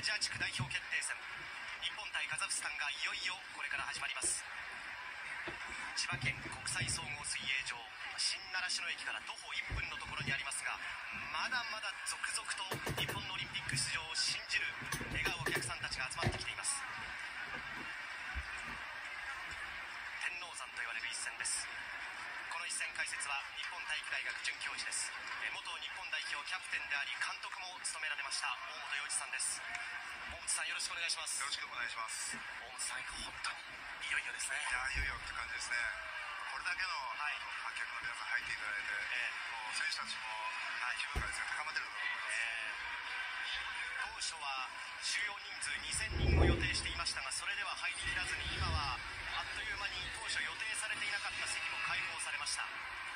ジア地区代表決定戦。日本対カザフスタンがいよいよこれから始まります。千葉県国際総合水泳場新習志野駅から徒歩1分のところにありますがまだまだ続々と日本のオリンピック出場を信じる笑顔お客さんたちが集まってきています。天王山と言われる一戦です。戦解説は日本体育大学准教授です。えー元日本代表キャプテンであり監督も務められました大本洋一さんです。大本さんよろしくお願いします。よろしくお願いします。い大本さん本当にいよいよですね。やいよいよって感じですね。これだけの、はい。観客の皆さん入っていただいて、えもう選手たちも、気分がですね高まっていると思います。当初は収容人数2000人を予定していましたがそれでは入りきらずに今はあっという間に当初予定されていなかった席も開放されました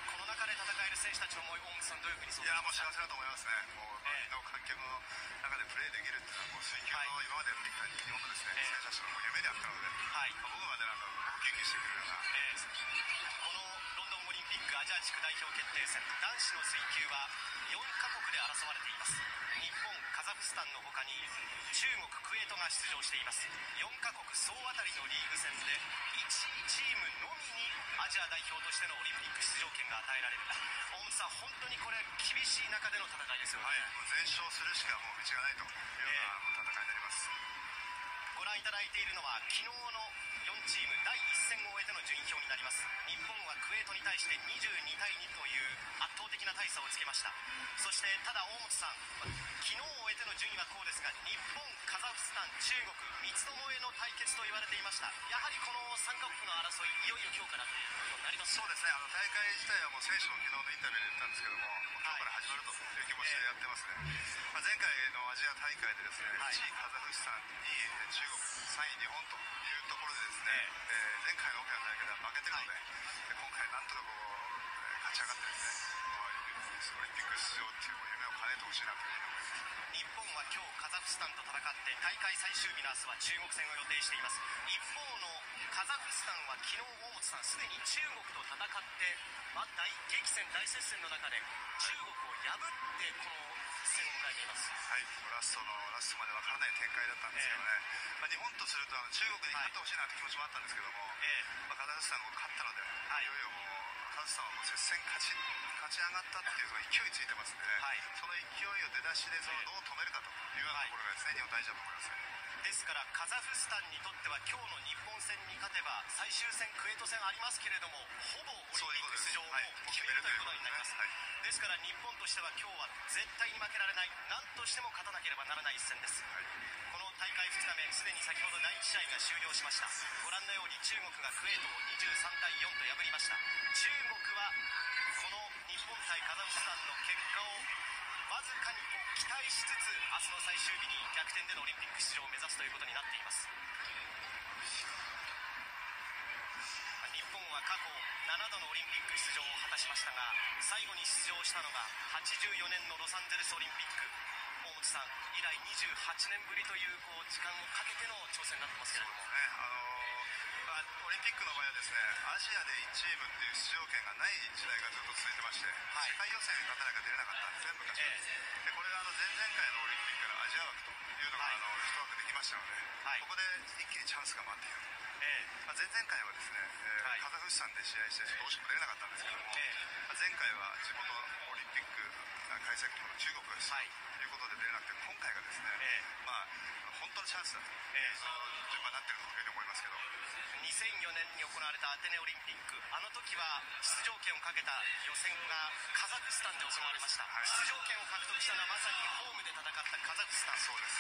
この中で戦える選手たちの思い大本さんどういうふうに想いやもう幸せだと思いますね。もうの観客の中でプレーできるっていうのはもう水球の今までやってきた日本のですね、ええ選手たちの夢であったので、はいまあ僕までなんかウキウキしてくるような。えーこのロンドンオリンピックアジア地区代表決定戦男子の水球は4カ国で争われています。日本カザフスタンの他に中国クウェートが出場しています。4カ国総当たりのリーグ戦で1チームのみにアジア代表としてのオリンピック出場権が与えられる大本さん本当にこれ厳しい中での戦いですよね、はい、もう全勝するしかもう道がないというような戦いになります。ご覧いただいているのは昨日の4チーム第1戦を終えての順位表になります。日本はクウェートに対して22対2という圧倒的な大差をつけました。そしてただ大本さん昨日を終えての順位はこうですが日本カザフスタン中国三つどもえの対決と言われていました。やはりこの3カ国の争いいよいよ今日からということになりますそうですね、あの大会自体はもう選手も昨日のインタビューで言ったんですけども、今日から始まるという気持ちでやってますね。まあ、前回のアジア大会でですね、はい。1位カザフスタン、2位中国、3位日本というところでですね、えー前回の大きな大会では負けてるので、で今回なんとかこう、えー勝ち上がってですね、オリンピック出場っていう夢を叶えてほしいなというふうに思います。日本は今日カザフスタンと戦って大会最終日の明日は中国戦を予定しています一方のカザフスタンは昨日大本さんすでに中国と戦って、まあ、大激戦大接戦の中で中国を破ってこの戦を迎えていますはい、ラストのラストまで分からない展開だったんですけどね、まあ、日本とするとあの中国に勝ってほしいなって気持ちもあったんですけども、えまあ、カザフスタンが勝ったので、はい。い、よいよもうカザフスタンはもう接戦勝ち勝ち上がったっていうその勢いついてますんでね、はい。その勢いを出だしでそのどう止めるかというようなところがですね、日本大事だと思いますね。ですからカザフスタンにとっては今日の日本最終戦クエート戦ありますけれどもほぼオリンピック出場を決めるということになります。はい。ですから日本としては今日は絶対に負けられない。何としても勝たなければならない一戦です。はい。この大会2日目すでに先ほど第1試合が終了しました。ご覧のように中国がクウェートを23対4と破りました。中国はこの日本対カザフスタンの結果をわずかにこう期待しつつ明日の最終日に逆転でのオリンピック出場を目指すということになっていますリンピック出場を果たしましたが最後に出場したのが84年のロサンゼルスオリンピック。大本さん以来28年ぶりというこう時間をかけての挑戦になってますけれども。ね。あのーまあ、オリンピックの場合はですねアジアで1チームっていう出場権がない時代がずっと続いてまして、はい。世界予選に勝たなきゃ出れなかったんですね昔は、でこれがあの前々回のオリンピックのアジア枠というのが、はい。あの一枠できましたので、はい。ここで一気にチャンスが待っているええまあ、前々回はですね、えーはい。カザフスタンで試合してどうしても出れなかったんですけども、ええ。まあ前回は地元オリンピック開催国の中国が出場はい。ということで出れなくて今回がですね、ええ。まあ、本当のチャンスだとええ。その順番になっているというふうに思いますけど、2004年に行われたアテネオリンピック。あの時は出場権をかけた予選がカザフスタンで行われました、はい。出場権を獲得したのはまさにホームで戦ったカザフスタン。そうです。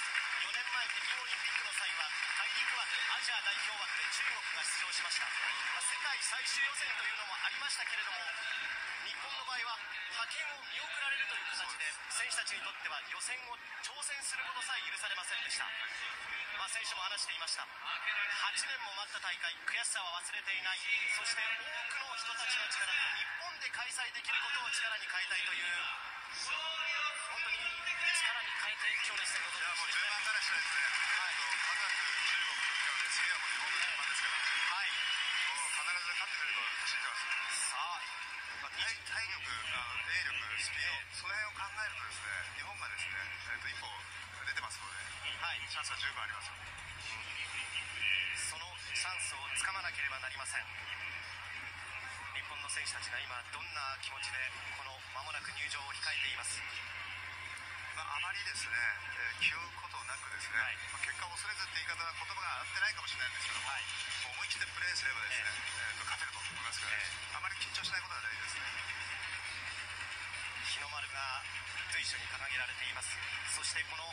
4年前北京オリンピックの際は大陸枠アジア代表枠で中国が出場しました、まあ世界最終予選というのもありましたけれども日本の場合は派遣を見送られるという形で選手たちにとっては予選を挑戦することさえ許されませんでした、まあ、選手も話していました。8年も待った大会悔しさは忘れていない。そして多くの人たちの力で日本で開催できることを力に変えたいという本当に力に変えて今日の一戦をいやもう順番からしたね、体力、あの泳力、スピード、その辺を考えるとですね、日本がですね、えっと一歩出てますので、はい中チャンスは十分ありますそのチャンスをつかまなければなりません日本の選手たちが今どんな気持ちでこの間もなく入場を控えています？まあ、あまりですね、えー気負うことなくですね、はいまあ、結果を恐れずって言い方は言葉が合ってないかもしれないんですけども、はい。もう思い切ってプレーすればですね、えーと勝てると思いますから、えあまり緊張しないことが大事ですね。丸が随所に掲げられています。そしてこの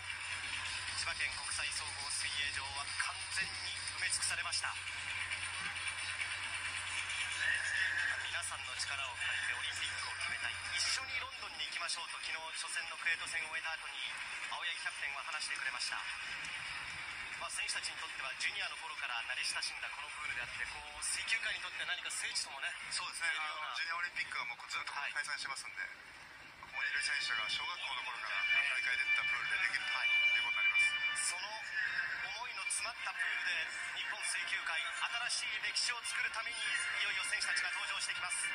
千葉県国際総合水泳場は完全に埋め尽くされました。皆さんの力を借りてオリンピックを決めたい。一緒にロンドンに行きましょうと昨日初戦のクウェート戦を終えた後に青柳キャプテンは話してくれました。まあ、選手たちにとってはジュニアの頃から慣れ親しんだこのプールであってこう水球界にとっては何か聖地ともねそうですね、ジュニアオリンピックはもうずっと開催してますんで、ここにいる選手が小学校の頃から大会でったプールでできるということになります。その思いの詰まったプールで日本水球界新しい歴史を作るためにいよいよ選手たちが登場してきます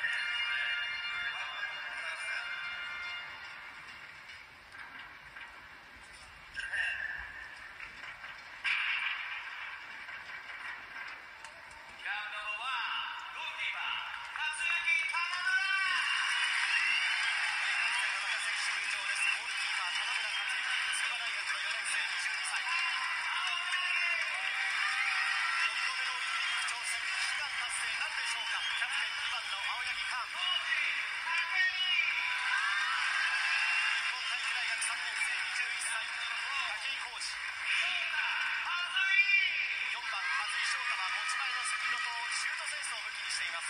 しています。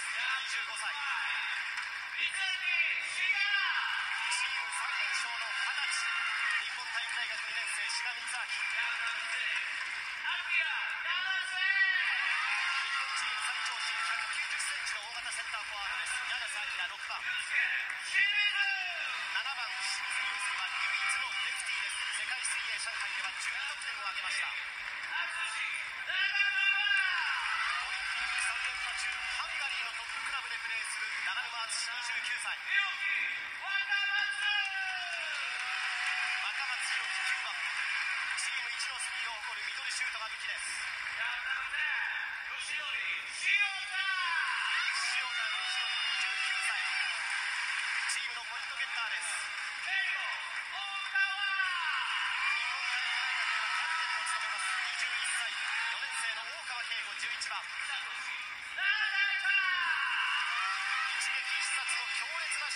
25歳。side.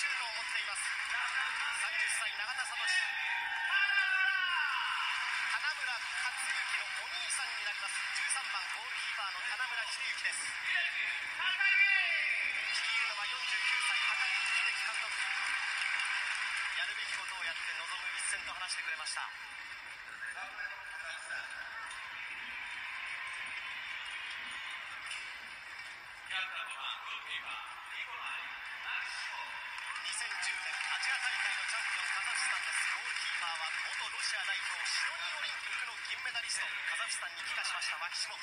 シュートを持っています。30歳永田聡花村克之のお兄さんになります。13番ゴールキーパーの花村秀幸です率いるのは49歳高木秀樹監督。やるべきことをやって臨む一戦と話してくれました。シア代表シドニーオリンピックの銀メダリストカザフスタンに帰化しましたマキシモ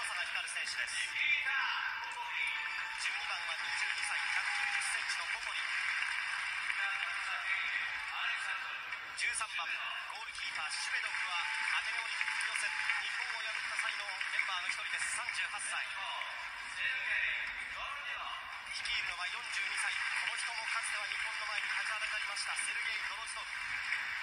さが光る選手です12番は22歳190センチのポポリ13番ゴールキーパーシュベドフはアテネオリンピック予選日本を破った際のメンバーの一です38歳率いるのは42歳この人もかつては日本の前に立ちはだかりましたセルゲイ・ドロズドフ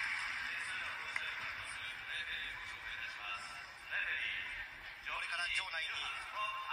場内に。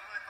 Vamos,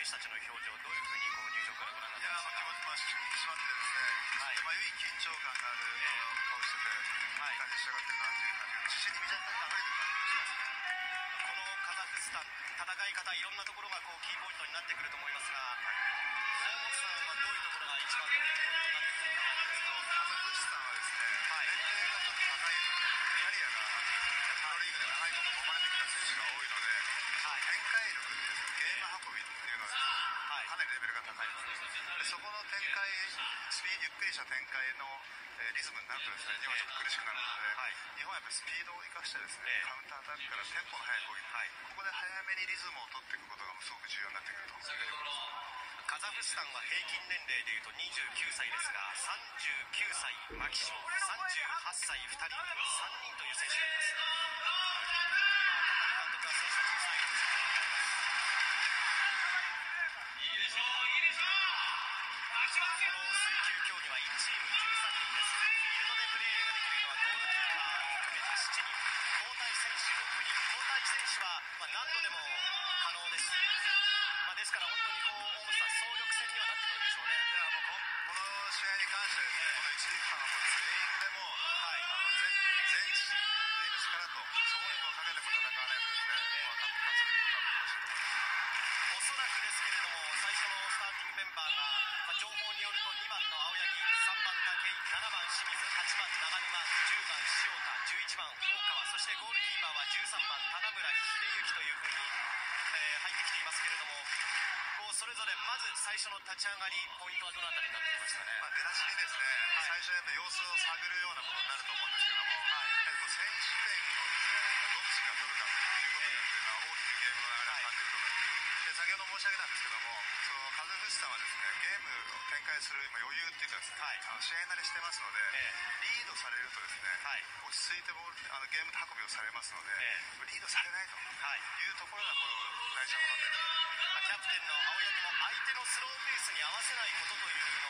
選手たちの表情どういうふうにこう入場からご覧になってましたか？ーまあ気持ちまし引き締まってですね、はいまあ、良い緊張感がある顔してて、はい感じに仕上がってるなという感じが、自信に満ち溢れてる感じがしますね。このカザフスタン戦い方いろんなところがこうキーポイントになってくると思いますがはいしくなるので、日本はやっぱりスピードを生かしてですね、ええカウンターアタックからテンポの速い攻撃、ここで早めにリズムを取っていくことがすごく重要になってくると。カザフスタンは平均年齢でいうと29歳ですが39歳マキシモ38歳2人3人という選手がいます全員でも、はい、あの全,全チの力と総力をかけても戦わないといけないので、分かって勝つことがでましたおらくですけれども、最初のスターティングメンバーが、情報によると2番の青柳、3番武井、7番清水、8番長沼、10番塩田、11番大川、そしてゴールキーパーは13番、田村秀幸というふうに、入ってきていますけれども。それぞれまず最初の立ち上がりポイントはどのあたりになってきました、ねっぱ様子を探るようなことになると思うんですけども、やはりこう先取点をどっちが取るかということによっていうのは大きくゲームの流れが変わってくると思います。で先ほど申し上げたんですけども、そのカズフシさんはですね、ゲームを展開する今余裕っていうかですね、はいあの試合慣れしてますので、えリードされるとですね、はい落ち着いてボールあのゲーム運びをされますので、えリードされないというところがこの大事なことになります。まキャプテンの青柳も相手のスローペースに合わせないことというの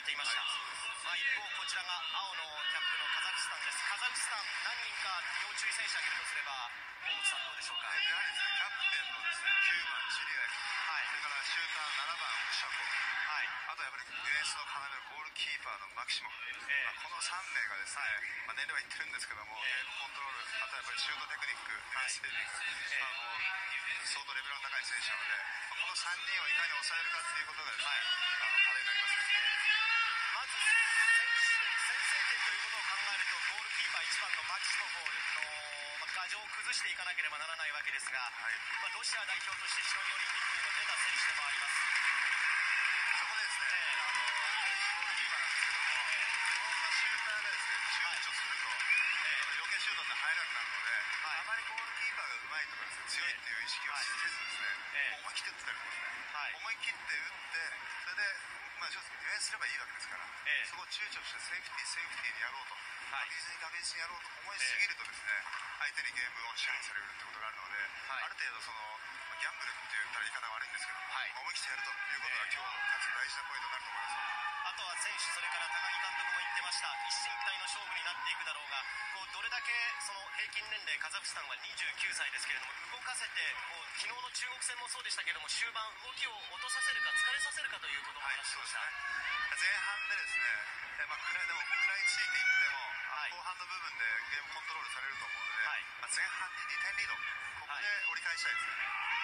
げていました、まあ、一方こちらが青のキャップのカザフスタンです。カザフスタン何人か要注意選手挙げるとすれば大本さんどうでしょうか？やはりキャプテンのですね、9番チリアイ、はい。それからシューター7番ウシャコ、はい。あとはやっぱりディフェンスの要ゴールキーパーのマキシモ。フ、ええ。まあこの3名がですね、まあ、年齢はいってるんですけども、えームコントロール、あとはやっぱりシュートテクニック、ディフェンスセービング、ええまあもう相当レベルの高い選手なので、まあこの3人をいかに抑えるかっていうことがですね、はい。あの崩していかなければならないわけですが、はい。まあ、ロシア代表としてシドニーオリンピックにも出た選手でもありますそこを躊躇してセーフティー、セーフティーにやろうと、はい。確実に確実にやろうと思いすぎるとですね、相手にゲームを支配されるってことがあるので、はい。ある程度その、まあギャンブルって言ったら言い方悪いんですけど思い切ってやるということが今日の勝つ大事なポイントになると思います。あとは選手、それから高木監督も言ってました、一進一退の勝負になっていくだろうが、こうどれだけその平均年齢、カザフスタンは29歳ですけれども、動かせて、こう昨日の中国戦もそうでしたけれども、終盤、動きを落とさせるか、疲れさせるかということもはい、話しました。ですね。前半でですね、えまあ、食らいでも食らいついていっても、はい後半の部分でゲームコントロールされると思うので、はいまあ、前半に2点リード、ここで折り返したいですね。